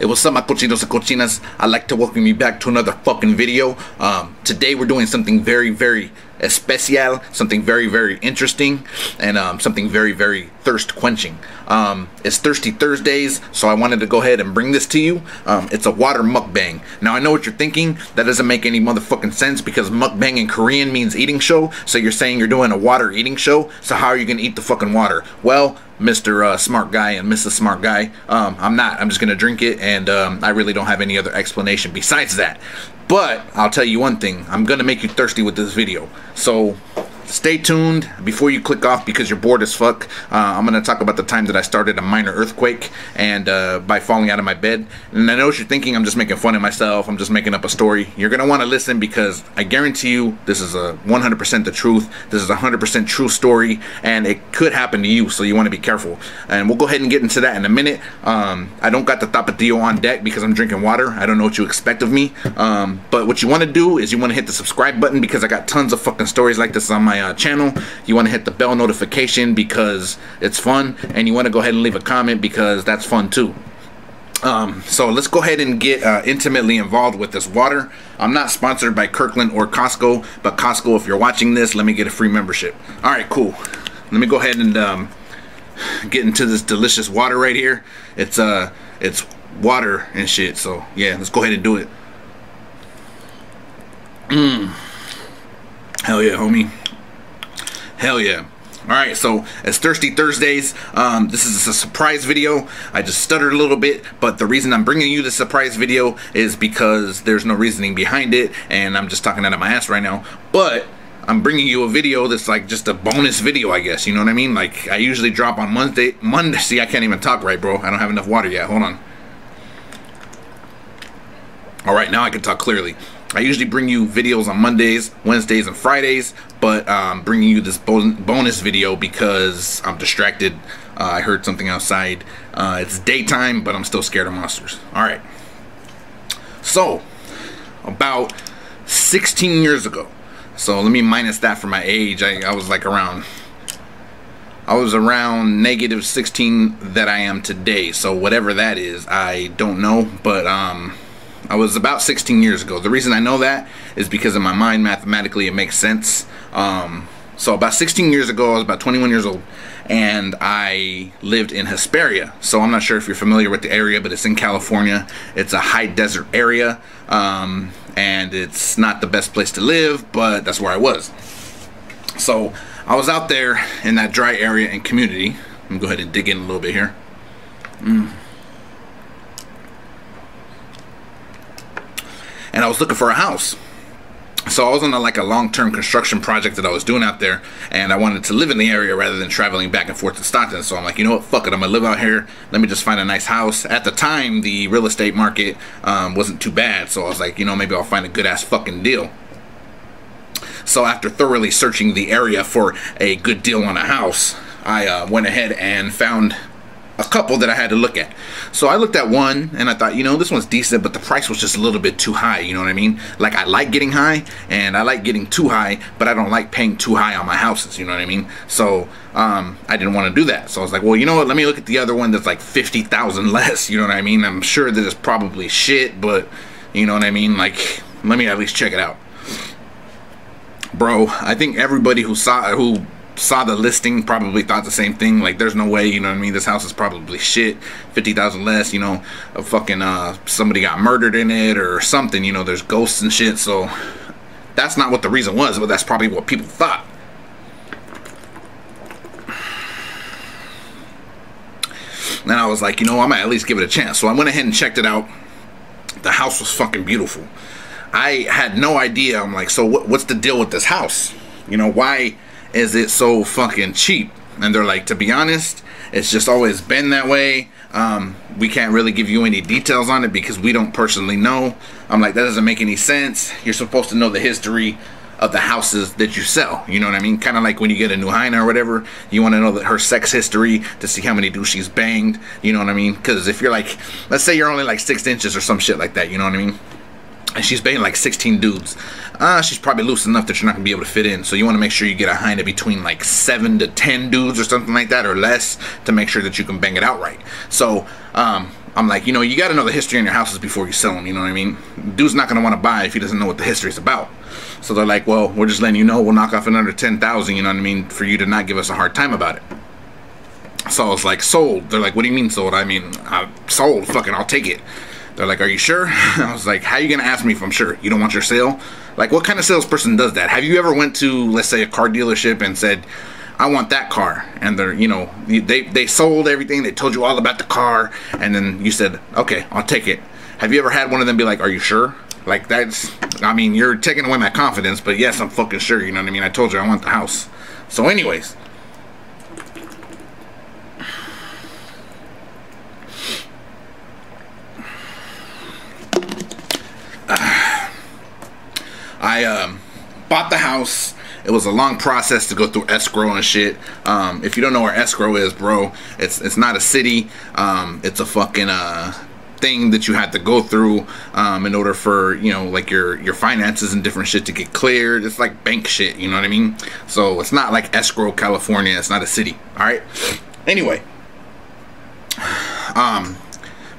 Hey, what's up, my cochinos and cochinas? I'd like to welcome you back to another fucking video. Um, today we're doing something very, very especial, something very, very interesting, and um, something very, very thirst quenching. Um, it's Thirsty Thursdays, so I wanted to go ahead and bring this to you. Um, it's a water mukbang. Now, I know what you're thinking. That doesn't make any motherfucking sense because mukbang in Korean means eating show. So you're saying you're doing a water eating show. So how are you going to eat the fucking water? Well, Mr. Uh, smart Guy and Mrs. Smart Guy. Um, I'm not. I'm just going to drink it, and um, I really don't have any other explanation besides that. But I'll tell you one thing. I'm going to make you thirsty with this video. So stay tuned before you click off because you're bored as fuck. Uh, I'm going to talk about the time that I started a minor earthquake and uh, by falling out of my bed. And I know what you're thinking. I'm just making fun of myself. I'm just making up a story. You're going to want to listen because I guarantee you this is a 100% the truth. This is a 100% true story and it could happen to you. So you want to be careful. And we'll go ahead and get into that in a minute. Um, I don't got the Tapatio on deck because I'm drinking water. I don't know what you expect of me. Um, but what you want to do is you want to hit the subscribe button because I got tons of fucking stories like this on my uh, channel. You want to hit the bell notification because it's fun, and you want to go ahead and leave a comment because that's fun too. Um, so let's go ahead and get uh, intimately involved with this water. I'm not sponsored by Kirkland or Costco, but Costco, if you're watching this, let me get a free membership. All right, cool. Let me go ahead and um, get into this delicious water right here. It's uh, it's water and shit. So yeah, let's go ahead and do it. Mmm. Hell yeah, homie. Hell yeah. Alright, so it's Thirsty Thursdays. Um, this is a surprise video. I just stuttered a little bit, but the reason I'm bringing you this surprise video is because there's no reasoning behind it, and I'm just talking out of my ass right now. But I'm bringing you a video that's like just a bonus video, I guess. You know what I mean? Like I usually drop on Monday. Monday. See, I can't even talk right, bro. I don't have enough water yet. Hold on. All right, now I can talk clearly. I usually bring you videos on Mondays, Wednesdays, and Fridays, but um, bringing you this bonus video because I'm distracted. Uh, I heard something outside. Uh, it's daytime, but I'm still scared of monsters. All right. So, about 16 years ago. So let me minus that for my age. I, I was like around I was around negative 16 that I am today. So whatever that is, I don't know. But um, I was about 16 years ago. The reason I know that is because in my mind, mathematically, it makes sense. Um, so about 16 years ago, I was about 21 years old, and I lived in Hesperia. So I'm not sure if you're familiar with the area, but it's in California. It's a high desert area, um, and it's not the best place to live, but that's where I was. So I was out there in that dry area and community. Let me go ahead and dig in a little bit here. Mm. And I was looking for a house. So I was on a, like a long-term construction project that I was doing out there, and I wanted to live in the area rather than traveling back and forth to Stockton. So I'm like, you know what, fuck it, I'm gonna live out here. Let me just find a nice house. At the time, the real estate market um, wasn't too bad, so I was like, you know, maybe I'll find a good ass fucking deal. So after thoroughly searching the area for a good deal on a house, I uh, went ahead and found a couple that I had to look at. So I looked at one and I thought, you know, this one's decent, but the price was just a little bit too high. You know what I mean? Like I like getting high and I like getting too high, but I don't like paying too high on my houses. You know what I mean? So um, I didn't want to do that. So I was like, well, you know what? Let me look at the other one that's like 50,000 less. You know what I mean? I'm sure that it's probably shit, but you know what I mean? Like, let me at least check it out. Bro, I think everybody who saw, who saw the listing probably thought the same thing. Like there's no way you know what i mean? This house is probably shit. 50000 less you know? A fucking uh somebody got murdered in it or something you know? There's ghosts and shit. So that's not what the reason was but that's probably what people thought. Then i was like you know i might at least give it a chance. So i went ahead and checked it out. The house was fucking beautiful. I had no idea. I'm like so what, what's the deal with this house? You know why is it so fucking cheap? And they're like, to be honest, it's just always been that way. Um, we can't really give you any details on it because we don't personally know. I'm like, that doesn't make any sense. You're supposed to know the history of the houses that you sell. You know what I mean? Kind of like when you get a new Heina or whatever, you want to know that her sex history to see how many dudes she's banged. You know what I mean? Because if you're like, let's say you're only like six inches or some shit like that. You know what I mean? And she's banging like 16 dudes. Uh, she's probably loose enough that you're not gonna be able to fit in. So you want to make sure you get a Heina between like seven to 10 dudes or something like that or less to make sure that you can bang it out right. So um, I'm like, you know, you got to know the history on your houses before you sell them. You know what I mean? Dude's not gonna want to buy if he doesn't know what the history is about. So they're like, well, we're just letting you know we'll knock off another ten thousand. You know what I mean? For you to not give us a hard time about it. So I was like, sold. They're like, what do you mean sold? I mean, I sold. Fucking, I'll take it. They're like, are you sure? I was like, how are you gonna ask me if I'm sure? You don't want your sale? Like, what kind of salesperson does that? Have you ever went to, let's say, a car dealership and said, I want that car, and they're, you know, they they sold everything. They told you all about the car, and then you said, okay, I'll take it. Have you ever had one of them be like, are you sure? Like that's, I mean, you're taking away my confidence, but yes, I'm fucking sure. You know what I mean? I told you I want the house. So, anyways. I um, bought the house. It was a long process to go through escrow and shit. Um, if you don't know where escrow is, bro, it's it's not a city. Um, it's a fucking uh, thing that you had to go through um, in order for you know like your your finances and different shit to get cleared. It's like bank shit. You know what I mean? So it's not like escrow, California. It's not a city. All right. Anyway, um,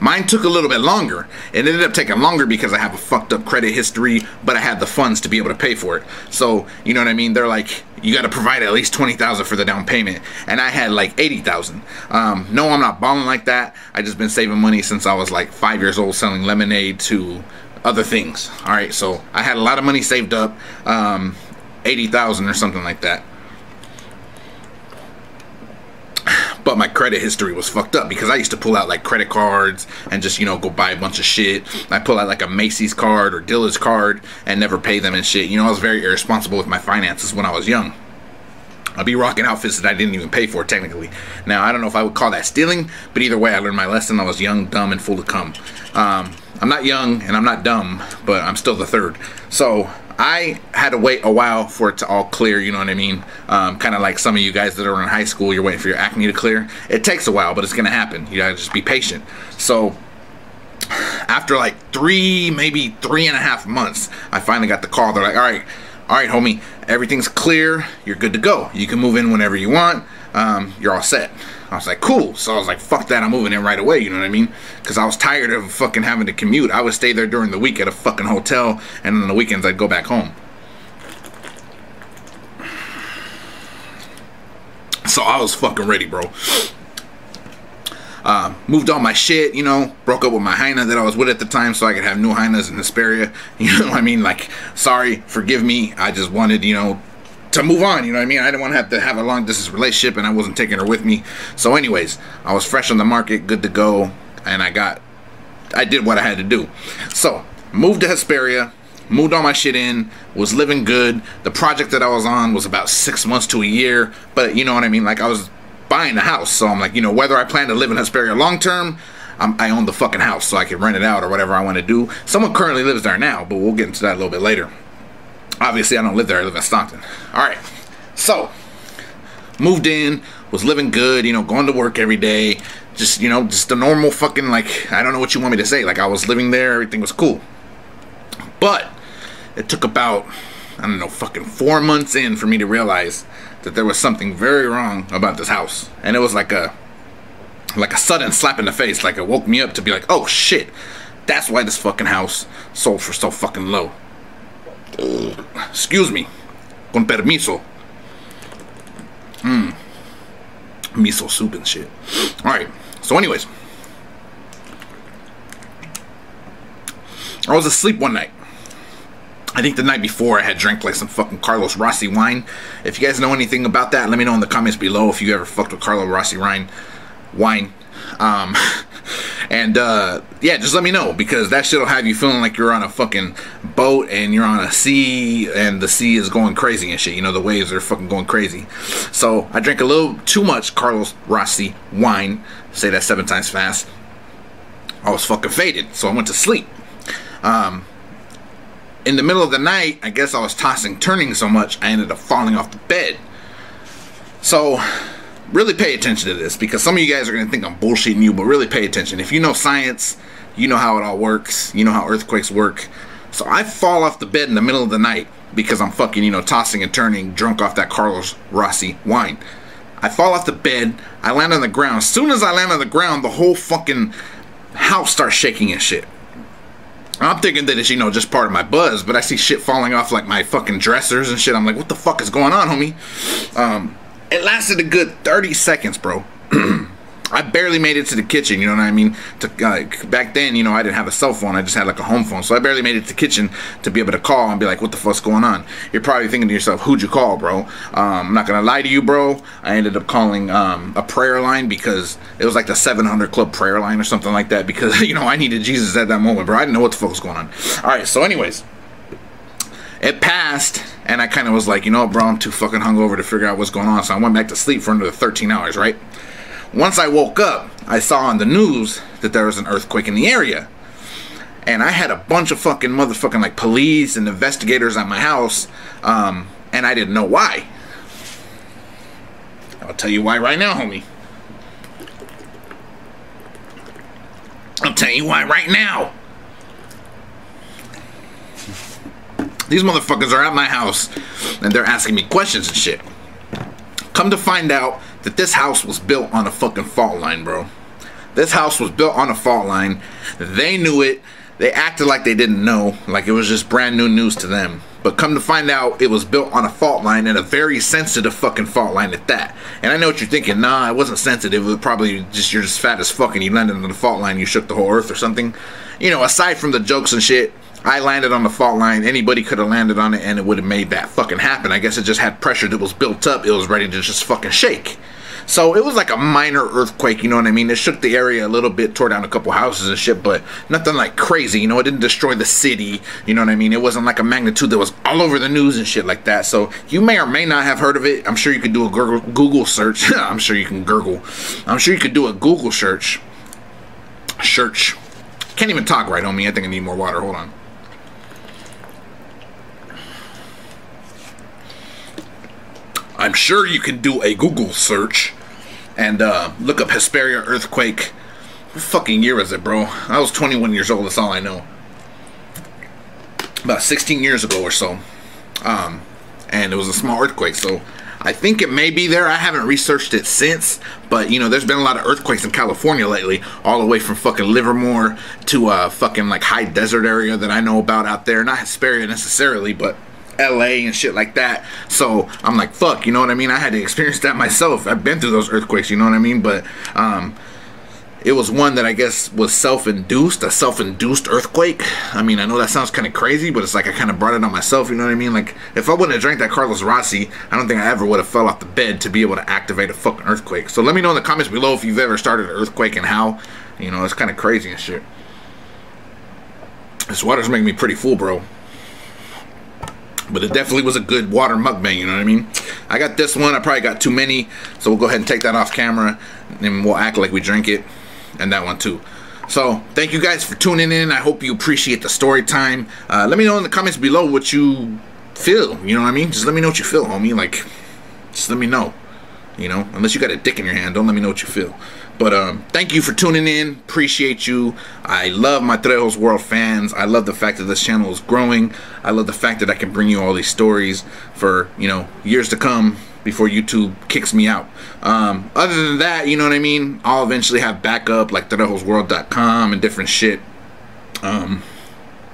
Mine took a little bit longer. It ended up taking longer because I have a fucked up credit history, but I had the funds to be able to pay for it. So, you know what I mean? They're like, you got to provide at least 20000 for the down payment. And I had like 80000 um, No, I'm not balling like that. I just been saving money since I was like five years old selling lemonade to other things. All right, so I had a lot of money saved up, um, 80000 or something like that. but my credit history was fucked up because I used to pull out like credit cards and just you know go buy a bunch of shit. I pull out like a Macy's card or Dillard's card and never pay them and shit. You know I was very irresponsible with my finances when I was young. I'd be rocking outfits that I didn't even pay for technically. Now I don't know if I would call that stealing, but either way I learned my lesson. I was young, dumb, and full to come. Um, I'm not young and I'm not dumb, but I'm still the third. So I had to wait a while for it to all clear, you know what I mean? Um, kind of like some of you guys that are in high school, you're waiting for your acne to clear. It takes a while, but it's going to happen. You got to just be patient. So after like three, maybe three and a half months, I finally got the call. They're like, all right, all right, homie, everything's clear. You're good to go. You can move in whenever you want. Um, you're all set. I was like, cool. So I was like, fuck that, I'm moving in right away, you know what I mean? Because I was tired of fucking having to commute. I would stay there during the week at a fucking hotel, and on the weekends I'd go back home. So I was fucking ready, bro. Uh, moved all my shit, you know, broke up with my hyena that I was with at the time so I could have new hyenas in Hesperia. You know what I mean? Like, sorry, forgive me. I just wanted, you know, to move on, you know what I mean? I didn't want to have to have a long distance relationship and I wasn't taking her with me. So anyways, I was fresh on the market, good to go, and I got I did what I had to do. So, moved to Hesperia, moved all my shit in, was living good. The project that I was on was about 6 months to a year, but you know what I mean? Like I was buying the house. So I'm like, you know, whether I plan to live in Hesperia long term, I'm, I own the fucking house so I can rent it out or whatever I want to do. Someone currently lives there now, but we'll get into that a little bit later. Obviously, I don't live there. I live in Stockton. All right. So, moved in, was living good, you know, going to work every day. Just, you know, just a normal fucking, like, I don't know what you want me to say. Like, I was living there, everything was cool. But, it took about, I don't know, fucking four months in for me to realize that there was something very wrong about this house. And it was like a, like a sudden slap in the face. Like, it woke me up to be like, oh shit, that's why this fucking house sold for so fucking low. Excuse me. Con permiso. Mmm. Miso soup and shit. Alright. So anyways. I was asleep one night. I think the night before I had drank like some fucking Carlos Rossi wine. If you guys know anything about that, let me know in the comments below if you ever fucked with Carlos Rossi wine. Wine. Um, and uh, yeah, just let me know because that shit'll have you feeling like you're on a fucking boat and you're on a sea and the sea is going crazy and shit. You know, the waves are fucking going crazy. So I drank a little too much Carlos Rossi wine. Say that seven times fast. I was fucking faded, so I went to sleep. Um, in the middle of the night, I guess I was tossing, turning so much, I ended up falling off the bed. So really pay attention to this because some of you guys are going to think I'm bullshitting you, but really pay attention. If you know science, you know how it all works, you know how earthquakes work. So I fall off the bed in the middle of the night because I'm fucking, you know, tossing and turning, drunk off that Carlos Rossi wine. I fall off the bed, I land on the ground. As soon as I land on the ground, the whole fucking house starts shaking and shit. I'm thinking that it's, you know, just part of my buzz, but I see shit falling off like my fucking dressers and shit. I'm like, what the fuck is going on, homie? Um, it lasted a good 30 seconds, bro. I barely made it to the kitchen, you know what I mean? To, uh, back then, you know, I didn't have a cell phone. I just had like a home phone. So I barely made it to the kitchen to be able to call and be like, what the fuck's going on? You're probably thinking to yourself, who'd you call, bro? Um, I'm not going to lie to you, bro. I ended up calling um, a prayer line because it was like the 700 Club prayer line or something like that because, you know, I needed Jesus at that moment, bro. I didn't know what the fuck was going on. All right, so anyways, it passed and I kind of was like, you know what, bro, I'm too fucking hungover to figure out what's going on. So I went back to sleep for another 13 hours, right? Once I woke up, I saw on the news that there was an earthquake in the area. And I had a bunch of fucking motherfucking like police and investigators at my house, um, and I didn't know why. I'll tell you why right now, homie. I'll tell you why right now. These motherfuckers are at my house and they're asking me questions and shit. Come to find out that this house was built on a fucking fault line, bro. This house was built on a fault line. They knew it. They acted like they didn't know, like it was just brand new news to them. But come to find out, it was built on a fault line and a very sensitive fucking fault line at that. And I know what you're thinking. Nah, it wasn't sensitive. It was probably just you're just fat as fuck and you landed on the fault line. You shook the whole earth or something. You know, aside from the jokes and shit, I landed on the fault line. Anybody could have landed on it and it would have made that fucking happen. I guess it just had pressure that was built up. It was ready to just fucking shake. So it was like a minor earthquake, you know what I mean? It shook the area a little bit, tore down a couple houses and shit, but nothing like crazy, you know? It didn't destroy the city, you know what I mean? It wasn't like a magnitude that was all over the news and shit like that. So you may or may not have heard of it. I'm sure you could do a Google search. I'm sure you can Google. I'm sure you could do a Google search. Search. Can't even talk right on me. I think I need more water. Hold on. I'm sure you can do a Google search and uh, look up Hesperia earthquake. What fucking year is it, bro? I was 21 years old. That's all I know. About 16 years ago or so. Um, and it was a small earthquake. So I think it may be there. I haven't researched it since, but you know, there's been a lot of earthquakes in California lately, all the way from fucking Livermore to a uh, fucking like high desert area that I know about out there. Not Hesperia necessarily, but LA and shit like that. So I'm like, fuck, you know what I mean? I had to experience that myself. I've been through those earthquakes, you know what I mean? But um, it was one that I guess was self-induced, a self-induced earthquake. I mean, I know that sounds kind of crazy, but it's like I kind of brought it on myself. You know what I mean? Like if I wouldn't have drank that Carlos Rossi, I don't think I ever would have fell off the bed to be able to activate a fucking earthquake. So let me know in the comments below if you've ever started an earthquake and how. You know, it's kind of crazy and shit. This water's making me pretty full, bro. But it definitely was a good water mukbang, you know what I mean? I got this one. I probably got too many. So we'll go ahead and take that off camera. And we'll act like we drink it. And that one too. So thank you guys for tuning in. I hope you appreciate the story time. Uh, let me know in the comments below what you feel. You know what I mean? Just let me know what you feel, homie. Like, just let me know. You know, unless you got a dick in your hand, don't let me know what you feel. But um, thank you for tuning in. Appreciate you. I love my Trejos World fans. I love the fact that this channel is growing. I love the fact that I can bring you all these stories for, you know, years to come before YouTube kicks me out. Um, other than that, you know what I mean? I'll eventually have backup like TrejosWorld.com and different shit um,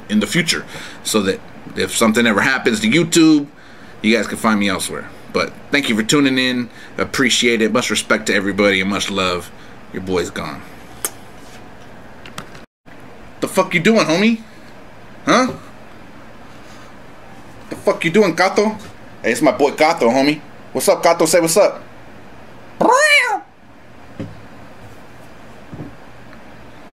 in the future so that if something ever happens to YouTube, you guys can find me elsewhere. But thank you for tuning in. Appreciate it. Much respect to everybody and much love. Your boy's gone. The fuck you doing, homie? Huh? The fuck you doing, Gato? Hey, it's my boy Gato, homie. What's up, Gato? Say what's up.